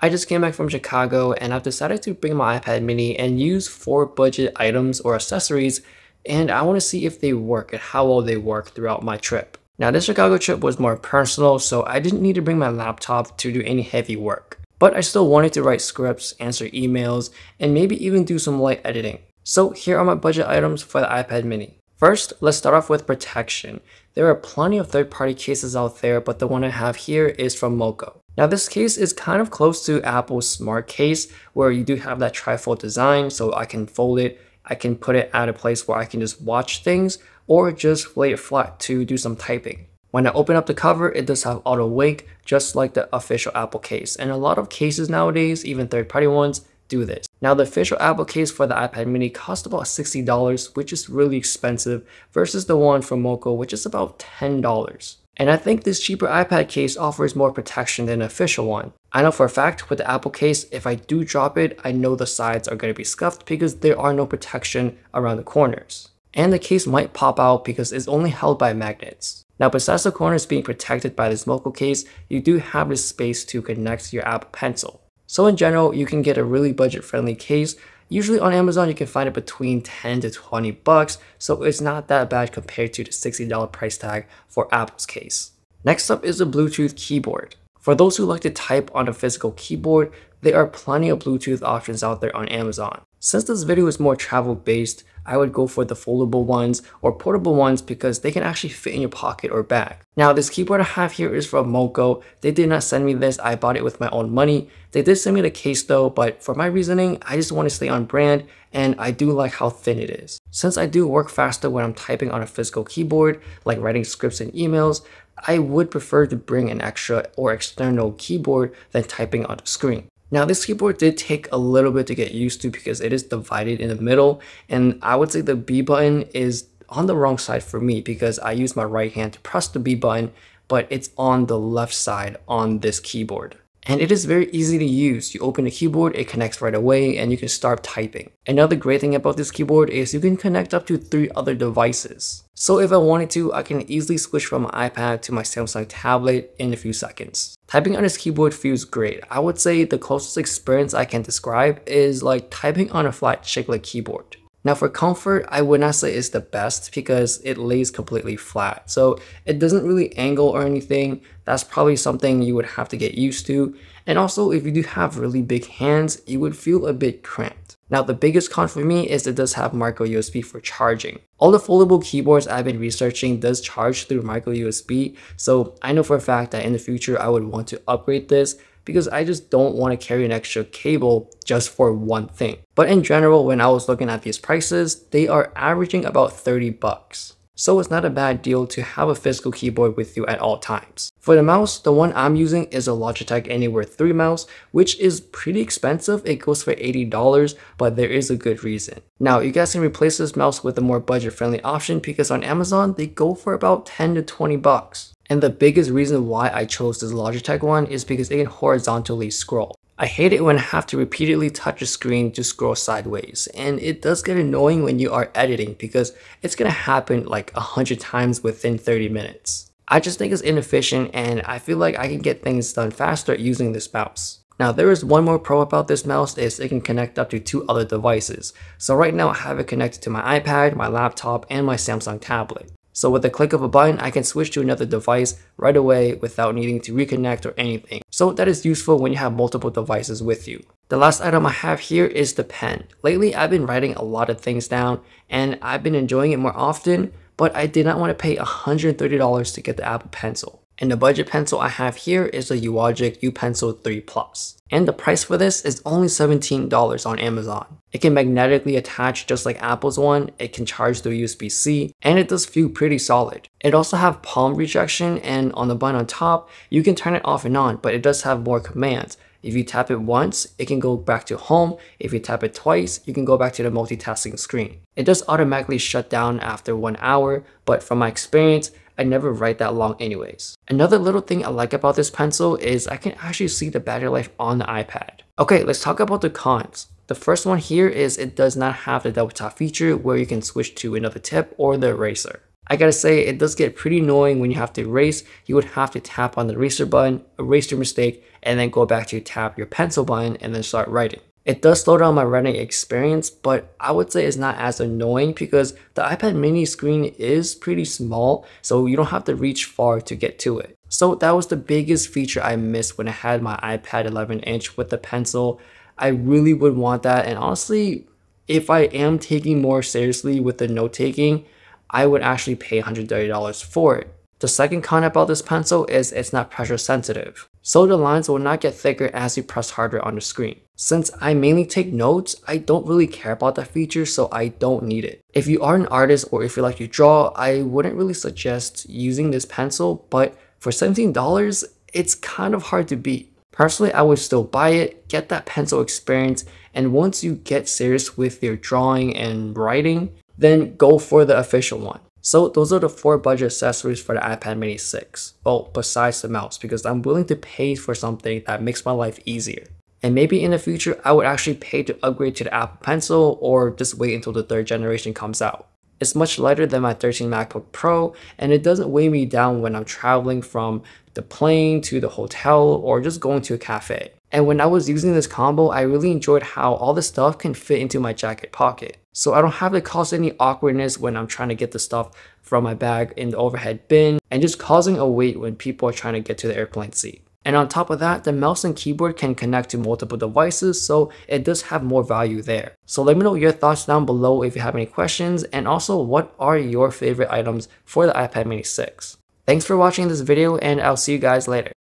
I just came back from Chicago and I've decided to bring my iPad mini and use four budget items or accessories and I want to see if they work and how well they work throughout my trip. Now this Chicago trip was more personal so I didn't need to bring my laptop to do any heavy work. But I still wanted to write scripts, answer emails, and maybe even do some light editing. So here are my budget items for the iPad mini. First, let's start off with protection. There are plenty of third-party cases out there, but the one I have here is from MoKo. Now this case is kind of close to Apple's smart case, where you do have that trifold design, so I can fold it, I can put it at a place where I can just watch things, or just lay it flat to do some typing. When I open up the cover, it does have auto wake, just like the official Apple case. And a lot of cases nowadays, even third-party ones, do this. Now the official Apple case for the iPad mini cost about $60, which is really expensive, versus the one from MoKo, which is about $10. And I think this cheaper iPad case offers more protection than an official one. I know for a fact with the Apple case, if I do drop it, I know the sides are going to be scuffed because there are no protection around the corners. And the case might pop out because it's only held by magnets. Now besides the corners being protected by this MoKo case, you do have this space to connect your Apple Pencil. So in general, you can get a really budget-friendly case. Usually on Amazon, you can find it between 10 to 20 bucks, so it's not that bad compared to the $60 price tag for Apple's case. Next up is the Bluetooth keyboard. For those who like to type on a physical keyboard, there are plenty of Bluetooth options out there on Amazon. Since this video is more travel based, I would go for the foldable ones or portable ones because they can actually fit in your pocket or bag. Now this keyboard I have here is from MoKo. They did not send me this, I bought it with my own money. They did send me the case though, but for my reasoning, I just want to stay on brand and I do like how thin it is. Since I do work faster when I'm typing on a physical keyboard, like writing scripts and emails, I would prefer to bring an extra or external keyboard than typing on the screen. Now this keyboard did take a little bit to get used to because it is divided in the middle and I would say the B button is on the wrong side for me because I use my right hand to press the B button but it's on the left side on this keyboard. And it is very easy to use. You open the keyboard, it connects right away, and you can start typing. Another great thing about this keyboard is you can connect up to three other devices. So if I wanted to, I can easily switch from my iPad to my Samsung tablet in a few seconds. Typing on this keyboard feels great. I would say the closest experience I can describe is like typing on a flat chiclet keyboard. Now for comfort, I would not say it's the best because it lays completely flat. So it doesn't really angle or anything. That's probably something you would have to get used to. And also if you do have really big hands, you would feel a bit cramped. Now the biggest con for me is it does have micro USB for charging. All the foldable keyboards I've been researching does charge through micro USB, so I know for a fact that in the future I would want to upgrade this because I just don't want to carry an extra cable just for one thing. But in general, when I was looking at these prices, they are averaging about 30 bucks. So it's not a bad deal to have a physical keyboard with you at all times. For the mouse, the one I'm using is a Logitech Anywhere 3 mouse, which is pretty expensive. It goes for $80, but there is a good reason. Now, you guys can replace this mouse with a more budget-friendly option because on Amazon, they go for about 10 to 20 bucks. And the biggest reason why I chose this Logitech one is because it can horizontally scroll. I hate it when I have to repeatedly touch the screen to scroll sideways, and it does get annoying when you are editing because it's gonna happen like a hundred times within 30 minutes. I just think it's inefficient and I feel like I can get things done faster using this mouse. Now there is one more pro about this mouse is it can connect up to two other devices. So right now I have it connected to my iPad, my laptop, and my Samsung tablet. So with the click of a button, I can switch to another device right away without needing to reconnect or anything. So that is useful when you have multiple devices with you. The last item I have here is the pen. Lately, I've been writing a lot of things down and I've been enjoying it more often, but I did not want to pay $130 to get the Apple Pencil. And the budget pencil I have here is the Uogic U Pencil 3 Plus. And the price for this is only $17 on Amazon. It can magnetically attach just like Apple's one, it can charge through USB-C, and it does feel pretty solid. It also have palm rejection and on the button on top, you can turn it off and on, but it does have more commands. If you tap it once, it can go back to home. If you tap it twice, you can go back to the multitasking screen. It does automatically shut down after one hour, but from my experience, I never write that long anyways. Another little thing I like about this pencil is I can actually see the battery life on the iPad. Okay, let's talk about the cons. The first one here is it does not have the double tap feature where you can switch to another tip or the eraser. I gotta say, it does get pretty annoying when you have to erase. You would have to tap on the eraser button, erase your mistake, and then go back to tap your pencil button and then start writing. It does slow down my writing experience, but I would say it's not as annoying because the iPad mini screen is pretty small, so you don't have to reach far to get to it. So that was the biggest feature I missed when I had my iPad 11 inch with the pencil. I really would want that, and honestly, if I am taking more seriously with the note taking, I would actually pay $130 for it. The second con about this pencil is it's not pressure sensitive, so the lines will not get thicker as you press harder on the screen. Since I mainly take notes, I don't really care about that feature so I don't need it. If you are an artist or if you like to draw, I wouldn't really suggest using this pencil, but for $17, it's kind of hard to beat. Personally, I would still buy it, get that pencil experience, and once you get serious with your drawing and writing, then go for the official one. So those are the four budget accessories for the iPad mini 6. Well, besides the mouse, because I'm willing to pay for something that makes my life easier. And maybe in the future, I would actually pay to upgrade to the Apple Pencil or just wait until the third generation comes out. It's much lighter than my 13 MacBook Pro and it doesn't weigh me down when I'm traveling from the plane to the hotel or just going to a cafe. And when I was using this combo, I really enjoyed how all the stuff can fit into my jacket pocket. So I don't have to cause any awkwardness when I'm trying to get the stuff from my bag in the overhead bin and just causing a wait when people are trying to get to the airplane seat. And on top of that, the mouse and keyboard can connect to multiple devices, so it does have more value there. So let me know your thoughts down below if you have any questions, and also what are your favorite items for the iPad mini 6. Thanks for watching this video, and I'll see you guys later.